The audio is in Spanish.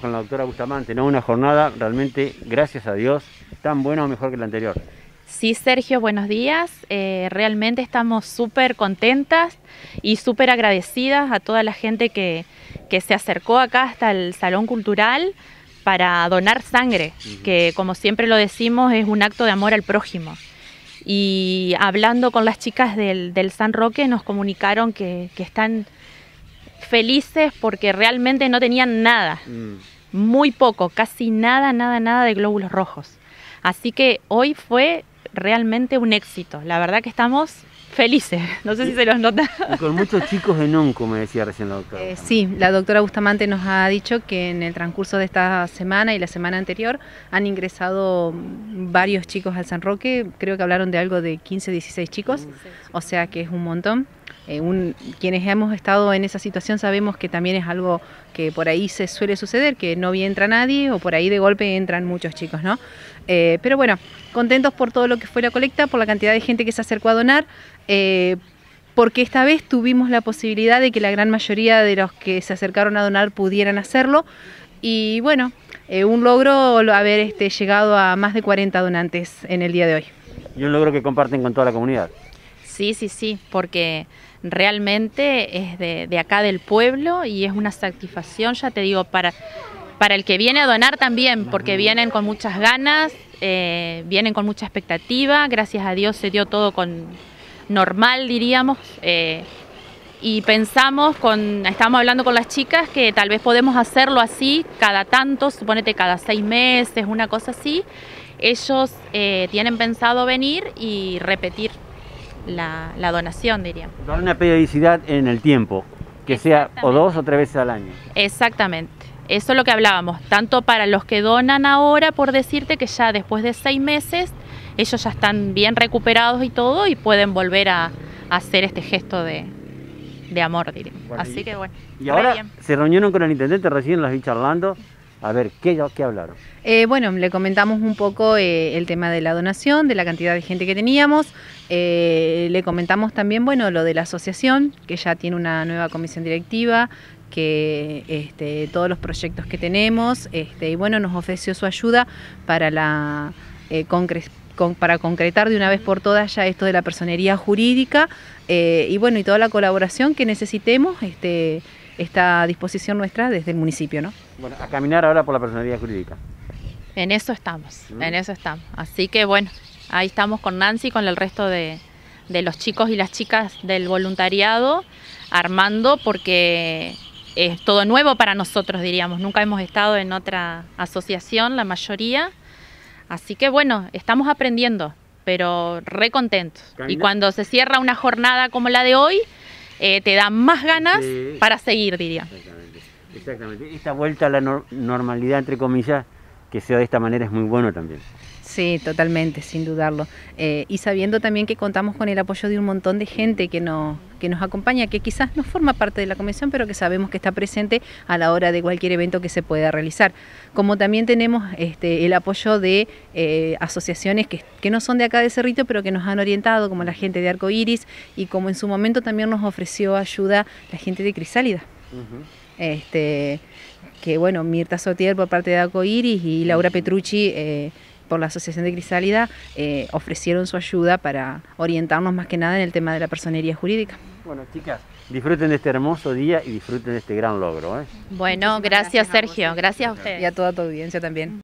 Con la doctora Bustamante, ¿no? Una jornada realmente, gracias a Dios, tan buena o mejor que la anterior. Sí, Sergio, buenos días. Eh, realmente estamos súper contentas y súper agradecidas a toda la gente que, que, se acercó acá hasta el Salón Cultural para donar sangre, que como siempre lo decimos es un acto de amor al prójimo. Y hablando con las chicas del, del San Roque nos comunicaron que, que están felices porque realmente no tenían nada, mm. muy poco, casi nada, nada, nada de glóbulos rojos. Así que hoy fue realmente un éxito. La verdad que estamos felices, no sé si se los nota. Y con muchos chicos en ONCO, me decía recién la doctora. Eh, sí, la doctora Bustamante nos ha dicho que en el transcurso de esta semana y la semana anterior han ingresado varios chicos al San Roque, creo que hablaron de algo de 15, 16 chicos, o sea que es un montón. Eh, quienes hemos estado en esa situación sabemos que también es algo que por ahí se suele suceder, que no entra nadie o por ahí de golpe entran muchos chicos, ¿no? Eh, pero bueno, contentos por todo lo que fue la colecta, por la cantidad de gente que se acercó a donar, eh, porque esta vez tuvimos la posibilidad de que la gran mayoría de los que se acercaron a donar pudieran hacerlo y bueno, un logro haber este, llegado a más de 40 donantes en el día de hoy. Y un logro que comparten con toda la comunidad. Sí, sí, sí, porque realmente es de, acá del pueblo y es una satisfacción, ya te digo, para, para el que viene a donar también, porque vienen con muchas ganas, eh, vienen con mucha expectativa, gracias a Dios se dio todo con normal, diríamos. Eh, y pensamos, con, estamos hablando con las chicas, que tal vez podemos hacerlo así cada tanto, suponete cada seis meses, una cosa así. Ellos eh, tienen pensado venir y repetir la, donación, diríamos. Dar una periodicidad en el tiempo, que sea o dos o tres veces al año. Exactamente. Eso es lo que hablábamos, tanto para los que donan ahora, por decirte que ya después de seis meses ellos ya están bien recuperados y todo y pueden volver a, hacer este gesto de, amor, diríamos. Así que bueno. Y ahora se reunieron con el intendente, recién las vi charlando. A ver, ¿qué, qué hablaron? Eh, bueno, le comentamos un poco eh, el tema de la donación, de la cantidad de gente que teníamos. Eh, le comentamos también, bueno, lo de la asociación, que ya tiene una nueva comisión directiva, que este, todos los proyectos que tenemos, este, y bueno, nos ofreció su ayuda para la para concretar de una vez por todas ya esto de la personería jurídica y bueno, y toda la colaboración que necesitemos. Este, esta disposición nuestra desde el municipio. ¿no? Bueno, a caminar ahora por la personalidad jurídica. En eso estamos, en eso estamos. Así que bueno, ahí estamos con Nancy, con el resto de, los chicos y las chicas del voluntariado, armando porque es todo nuevo para nosotros, diríamos. Nunca hemos estado en otra asociación, la mayoría. Así que bueno, estamos aprendiendo, pero re contentos. Y cuando se cierra una jornada como la de hoy, eh, te da más ganas para seguir, diría. Exactamente. Esta vuelta a la normalidad, entre comillas, que sea de esta manera es muy bueno también. Sí, totalmente, sin dudarlo. Eh, y sabiendo también que contamos con el apoyo de un montón de gente que, no, que nos acompaña, que quizás no forma parte de la comisión, pero que sabemos que está presente a la hora de cualquier evento que se pueda realizar. Como también tenemos este, el apoyo de eh, asociaciones que, no son de acá de Cerrito, pero que nos han orientado, como la gente de Arco Iris, y como en su momento también nos ofreció ayuda la gente de Crisálida. este, que bueno, Mirta Sotier por parte de Arco Iris y Laura Petrucci eh, por la Asociación de Crisálida eh, ofrecieron su ayuda para orientarnos más que nada en el tema de la personería jurídica. Bueno, chicas, disfruten de este hermoso día y disfruten de este gran logro. ¿eh? Bueno, gracias, Sergio, gracias a ustedes. Y a toda tu audiencia también.